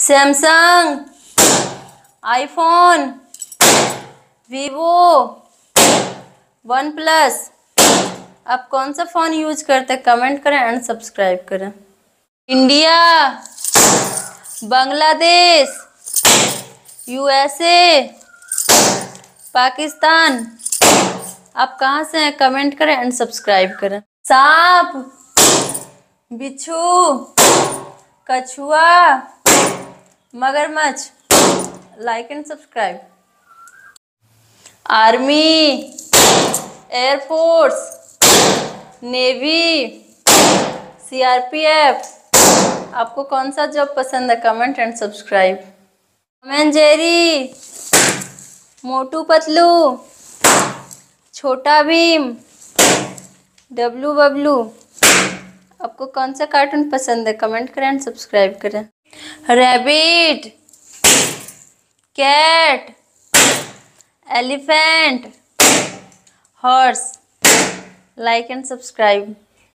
Samsung iPhone Vivo OnePlus आप कौन सा फ़ोन यूज़ करते हैं? कमेंट करें एंड सब्सक्राइब करें। इंडिया बांग्लादेश यूएसए पाकिस्तान आप कहाँ से हैं? कमेंट करें एंड सब्सक्राइब करें। सांप, बिच्छू, कछुआ मगरमच्छ। Like and subscribe army air force navy CRPF आपको कौन सा जॉब पसंद है? Comment and subscribe Tom Jerry Motu Patlu Chhota Bheem W Bablu आपको कौन सा कार्टून पसंद है? कमेंट करें एंड सब्सक्राइब करें। Rabbit cat elephant horse like and subscribe